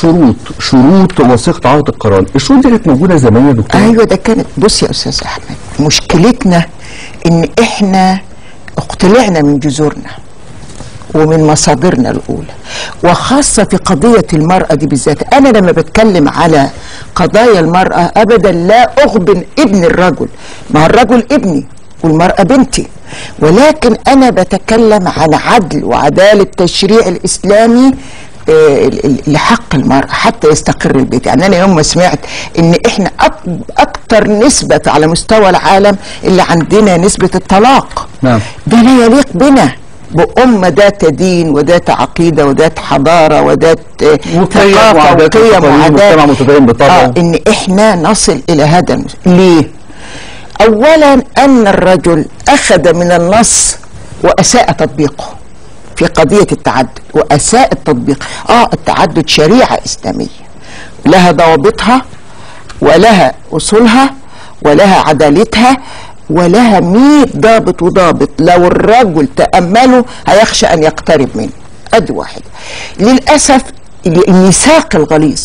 شروط شروط وثيقه عقد القران الشروط دي كانت موجودة زمان يا دكتور. أيوه ده كانت بص يا أستاذ أحمد مشكلتنا إن إحنا اقتلعنا من جذورنا ومن مصادرنا الأولى وخاصة في قضية المرأة دي بالذات. أنا لما بتكلم على قضايا المرأة ابدا لا أغبن ابن الرجل ما الرجل ابني والمرأة بنتي. ولكن أنا بتكلم عن عدل وعدالة التشريع الإسلامي آه، لحق المرأة حتى يستقر البيت. يعني أنا يوم ما سمعت إن إحنا أك- أكتر نسبة على مستوى العالم اللي عندنا نسبة الطلاق. نعم. ده لا يليق بنا. بأمة ذات دين وذات عقيدة وذات حضارة وذات آه، ثقافة وقيم وعادات. آه إن إحنا نصل إلى هذا المس- ليه؟ أولا أن الرجل أخذ من النص وأساء تطبيقه. في قضية التعدد وأساء التطبيق. آه التعدد شريعة إسلامية. لها ضوابطها ولها أصولها ولها عدالتها ولها مئة ضابط وضابط. لو الرجل تأمله هيخشى أن يقترب منه. أدي واحد. للأسف الميثاق الغليظ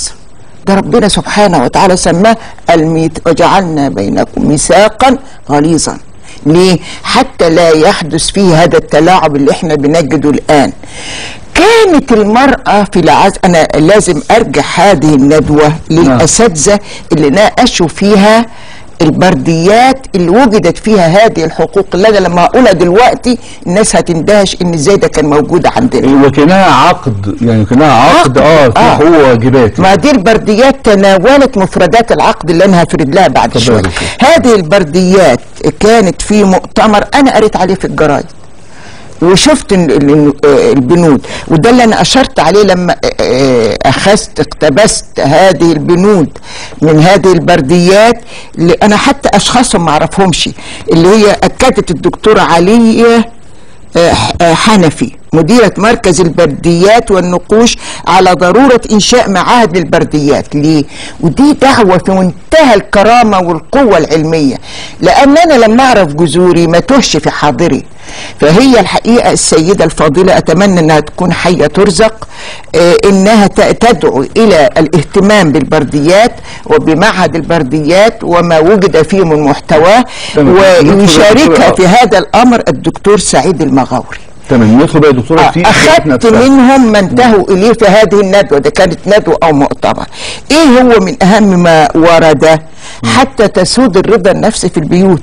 ده ربنا سبحانه وتعالى سماه الميت وجعلنا بينكم ميثاقا غليظا. ليه؟ حتى لا يحدث فيه هذا التلاعب اللي إحنا بنجده الآن كانت المرأة في العز أنا لازم أرجع هذه الندوة للأساتذة اللي ناقشوا فيها البرديات اللي وجدت فيها هذه الحقوق اللي أنا لما أقولها دلوقتي الناس هتندهش إن إزاي ده كان موجود عندنا. وكانها عقد يعني كانها عقد عقد، آه في آه. حقوق وواجبات ما دي البرديات تناولت مفردات العقد اللي أنا هفرد لها بعد شوية. هذه البرديات كانت في مؤتمر أنا قريت عليه في الجرايد. وشفت ال- ال- البنود. وده اللي أنا أشرت عليه لما آه، آه، أخذت اقتبست هذه البنود من هذه البرديات اللي أنا حتى أشخاصهم ما أعرفهمش اللي هي أكدت الدكتورة علي آه، حنفي مديرة مركز البرديات والنقوش على ضرورة إنشاء معاهد للبرديات. ليه؟ ودي دعوة في منتهى الكرامة والقوة العلمية. لأن أنا لما أعرف جذوري ما تهش في حاضري. فهي الحقيقة السيدة الفاضلة أتمنى أنها تكون حية ترزق آه، إنها ت- تدعو إلى الاهتمام بالبرديات وبمعهد البرديات وما وجد فيه من محتواه. ويشاركها آه. في هذا الأمر الدكتور سعيد المغاوري تمام. ندخل بقى يا دكتورة آه، في نفسها. منهم ما انتهوا إليه في هذه الندوة ده كانت ندوة أو مؤتمر. إيه هو من أهم ما ورد؟ حتى تسود الرضا النفسي في البيوت.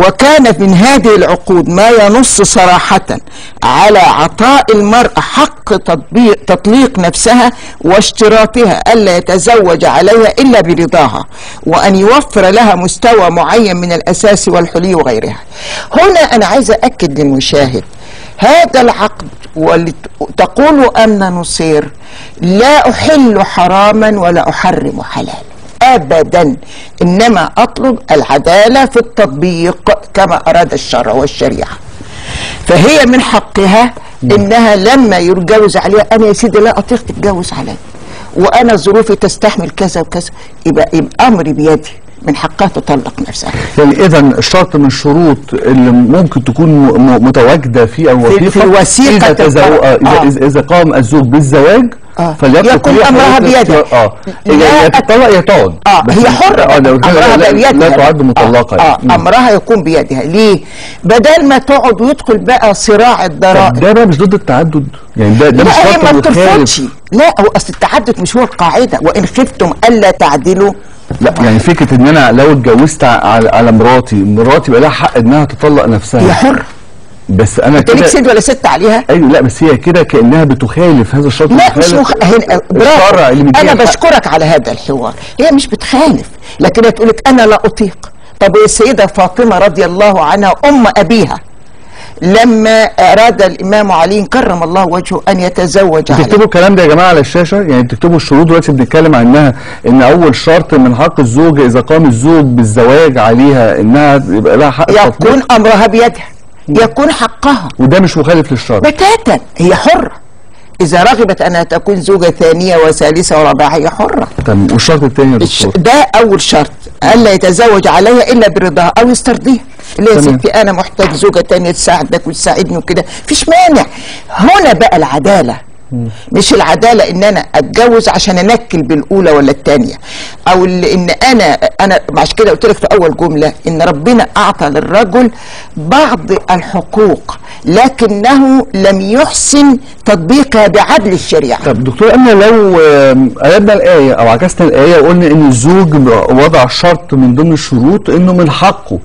وكان من هذه العقود ما ينص صراحة على عطاء المرأة حق تطبيق تطليق نفسها واشتراطها ألا يتزوج عليها إلا برضاها وأن يوفر لها مستوى معين من الأساس والحلي وغيرها. هنا أنا عايزة أكد للمشاهد هذا العقد وتقول أن نصير لا أحل حراما ولا أحرم حلالا. أبدا. إنما أطلب العدالة في التطبيق كما أراد الشرع والشريعة. فهي من حقها إنها لما يتجوز عليها أنا يا سيدي لا أطيق تتجوز علي وأنا ظروفي تستحمل كذا وكذا. يبقى, يبقى أمري بيدي. من حقها تطلق نفسها. يعني إذا شرط من الشروط اللي ممكن تكون متواجدة في الوثيقة في الوثيقة اذا تزو... آه. اذا آه. إذا قام الزوج بالزواج آه. فليكن يكون حرية بيده. آه. يا تطلق يا تقعد آه. هي حرة. لو كان أمرها بيدها. لا تعد مطلقة. آه, يعني. آه أمرها يكون بيدها. ليه؟ بدل ما تقعد ويدخل بقى صراع الضرائب. ده بقى مش ضد التعدد. يعني ده ده مش لا هي شرط ما بترفضش. لا هو أصل التعدد مش هو القاعدة. وإن خفتم ألا تعدلوا لا يعني فكرة إن أنا لو اتجوزت على, على مراتي مراتي بقى لها حق إنها تطلق نفسها. هي حره بس أنا أنت ليك كده سيد ولا ست عليها؟ أيوه لا بس هي كده كأنها بتخالف هذا الشرط. لا مش مخ... هنا برافو. أنا. بشكرك على هذا الحوار. هي مش بتخالف. لكن هتقول لك أنا لا أطيق. طب السيده فاطمة رضي الله عنها أم أبيها لما أراد الإمام علي كرم الله وجهه أن يتزوج عليه. تكتبوا الكلام ده يا جماعة على الشاشة؟ يعني بتكتبوا الشروط دلوقتي بنتكلم عنها إن أول شرط من حق الزوج إذا قام الزوج بالزواج عليها إنها يبقى لها حق يكون التطبيق أمرها بيدها يكون حقها. وده مش مخالف للشرع بتاتا هي حرة. إذا رغبت انها تكون زوجة ثانية وثالثة ورابعة هي حرة. تمام والشرط الثاني يا دكتور؟ ده أول شرط ألا يتزوج عليها إلا برضاها أو يسترضيها. اللي يا. ستي أنا محتاج زوجة تانية تساعدك وتساعدني وكده. مفيش مانع. هنا بقى العدالة. مش العدالة إن أنا أتجوز عشان أنكل بالأولى ولا الثانية أو إن أنا أنا عشان كده قلت لك في أول جملة إن ربنا أعطى للرجل بعض الحقوق لكنه لم يحسن تطبيقها بعدل الشريعة. طب دكتور أنا لو قلبنا الآية أو عكسنا الآية وقلنا إن الزوج وضع شرط من ضمن الشروط إنه من حقه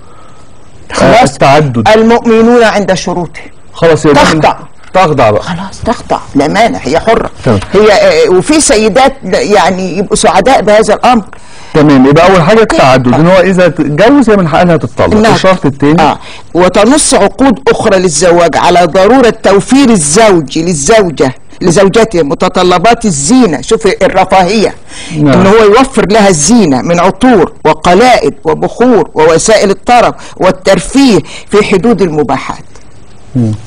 خلاص. التعدد. المؤمنون عند شروطه خلاص من- تخضع. تخضع بقى. خلاص تخضع. لا مانع هي حرة. تمام. هي آه، وفي سيدات يعني يبقوا سعداء بهذا الأمر. تمام. يبقى أول حاجة التعدد إن هو إذا اتجوز هي من حقها تتطلق. إنها- الشرط الثاني آه. وتنص عقود أخرى للزواج على ضرورة توفير الزوج للزوجة لزوجته متطلبات الزينة. شوف الرفاهية. نعم. إن هو يوفر لها الزينة من عطور وقلائد وبخور ووسائل الطرب والترفيه في حدود المباحات.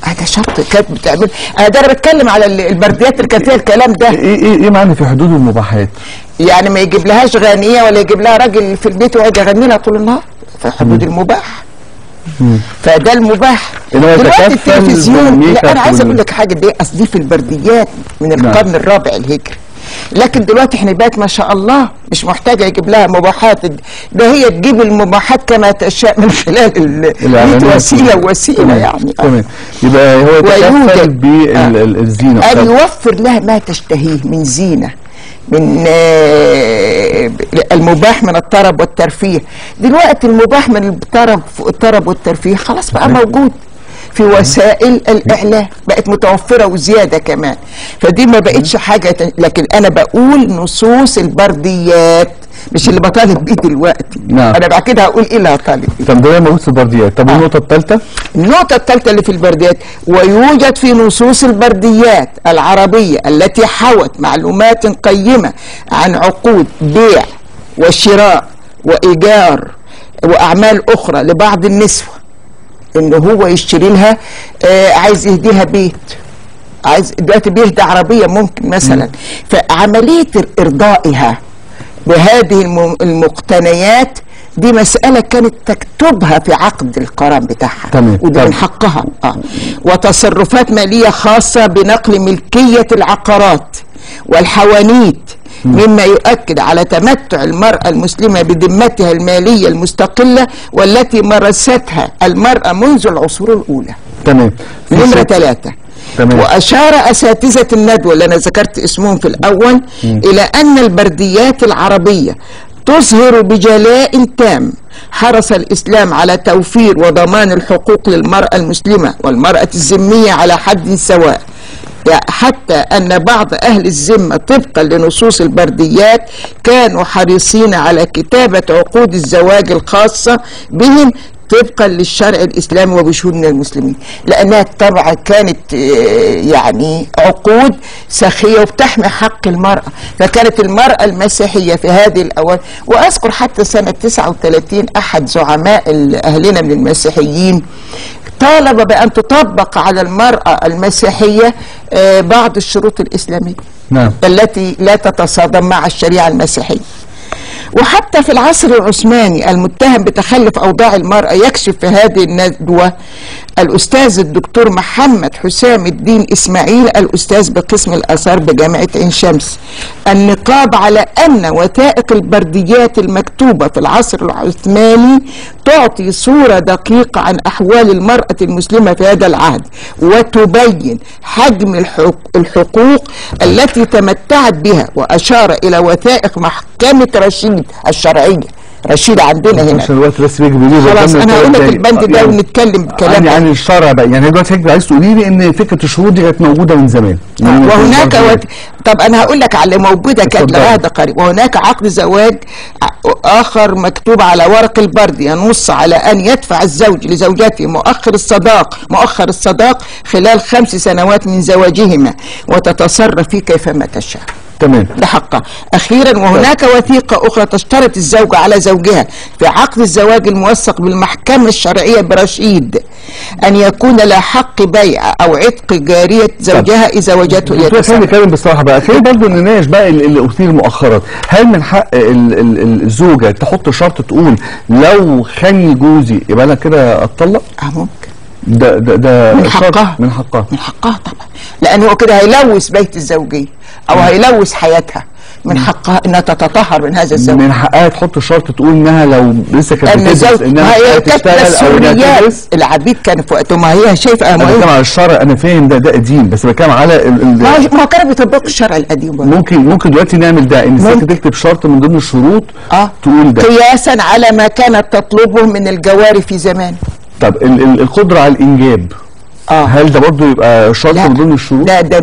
هذا شرط كانت بتعمل؟ أنا ده أنا بتكلم على ال- البرديات اللي كان فيها الكلام ده. إيه إيه إيه معنى في حدود المباحات؟ يعني ما يجيب لهاش غنية ولا يجيب لها راجل في البيت ويقعد يغني لها طول النهار. في حدود المباح. فده المباح. دلوقتي التلفزيون لا أنا عايز أقول لك حاجة دي أصل دي في البرديات من نعم. القرن الرابع الهجري. لكن دلوقتي إحنا بقت ما شاء الله مش محتاجه يجيب لها مباحات. ده هي تجيب المباحات كما تشاء من خلال ال- وسيلة ووسيله. يعني. آه. تمام. يبقى هو يتكفل بالزينة. أن طب- يوفر لها ما تشتهيه من زينة. من آه، المباح من الطرب والترفيه. دلوقتي المباح من الطرب الطرب والترفيه خلاص بقى موجود في وسائل الإعلام بقت متوفرة وزيادة كمان. فدي ما بقتش حاجة ت- لكن أنا بقول نصوص البرديات. مش اللي بطالب بيه دلوقتي. نعم. أنا بعد كده هقول إيه اللي هطالب بيه طب ده موجود في البرديات. طب آه. النقطة الثالثة؟ النقطة الثالثة اللي في البرديات ويوجد في نصوص البرديات العربية التي حوت معلومات قيمة عن عقود بيع وشراء وإيجار وأعمال أخرى لبعض النسوة. إن هو يشتري لها آه عايز يهديها بيت. عايز دلوقتي بيهدى عربية ممكن مثلا. فعملية إرضائها بهذه الم- المقتنيات دي مسألة كانت تكتبها في عقد القران بتاعها تمام. وده تمام. من حقها آه. وتصرفات مالية خاصة بنقل ملكية العقارات والحوانيت مما يؤكد على تمتع المرأة المسلمة بذمتها المالية المستقلة والتي مارستها المرأة منذ العصور الأولى تمام نمرة ثلاثة تمام. وأشار أساتذة الندوة اللي أنا ذكرت اسمهم في الأول إلى أن البرديات العربية تظهر بجلاء تام. حرص الإسلام على توفير وضمان الحقوق للمرأة المسلمة والمرأة الذمية على حد سواء. حتى أن بعض أهل الذمة طبقا لنصوص البرديات كانوا حريصين على كتابة عقود الزواج الخاصة بهم طبقا للشرع الإسلامي وبشهود من المسلمين لأنها طبعا كانت آه، يعني عقود سخية وبتحمي حق المرأة فكانت المرأة المسيحية في هذه الأوان. وأذكر حتى سنة 39 أحد زعماء أهلنا من المسيحيين طالب بأن تطبق على المرأة المسيحية آه، بعض الشروط الإسلامية نعم. التي لا تتصادم مع الشريعة المسيحية. وحتى في العصر العثماني المتهم بتخلف أوضاع المرأة يكشف في هذه الندوة الأستاذ الدكتور محمد حسام الدين إسماعيل الأستاذ بقسم الآثار بجامعة عين شمس. النقاب على أن وثائق البرديات المكتوبة في العصر العثماني تعطي صورة دقيقة عن أحوال المرأة المسلمة في هذا العهد وتبين حجم الحق- الحقوق التي تمتعت بها وأشار إلى وثائق محكمة رشيد الشرعية. رشيد عندنا هنا. عشان الوقت بس بيجري بيه خلاص أنا هقول لك البند ده. ونتكلم بكلام يعني عن الشرع بقى. يعني دلوقتي حضرتك عايز تقولي لي إن فكرة الشروط دي كانت موجودة من زمان. من- وهناك من- و... طب أنا هقول لك على موجودة كانت. لغايه قريب. وهناك عقد زواج ع- آخر مكتوب على ورق البرد ينص على أن يدفع الزوج لزوجته مؤخر الصداق مؤخر الصداق خلال خمس سنوات من زواجهما وتتصرف فيه كيفما تشاء. تمام. ده حقها أخيرا وهناك وثيقة أخرى تشترط الزوجة على زوجها في عقد الزواج الموثق بالمحكمة الشرعية برشيد أن يكون لا حق بيع أو عتق جارية زوجها إذا وجدته دكتور خلينا نتكلم بصراحه بقى. خلينا برضه نناقش بقى اللي اثير مؤخرا. هل من حق ال- ال- ال- الزوجة تحط شرط تقول لو خني جوزي يبقى أنا كده أتطلق؟ آه ممكن. ده ده ده من حقها. من حقها. من حقها طبعا. لأنه كده هيلوث بيت الزوجية أو هيلوث حياتها. من حقها إنها تتطهر من هذا الزوج. من حقها تحط شرط تقول إنها لو لسه كانت ان بتدرس إنها هي كانت تدرس. العبيد كانوا في وقتهم ما هي شايفة أنا بتكلم على الشرع أنا فاهم ده ده قديم بس بتكلم على ال- ال- ما هو- كانوا بيطبقوا الشرع القديم برضه. ممكن ممكن دلوقتي نعمل ده إن الست. تكتب شرط من ضمن الشروط آه. تقول ده. قياسا على ما كانت تطلبه من الجواري في زمان. طب ال- ال- القدرة على الإنجاب. آه هل ده برضه يبقى شرط من ضمن الشروط؟ لا ده